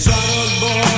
It's boy.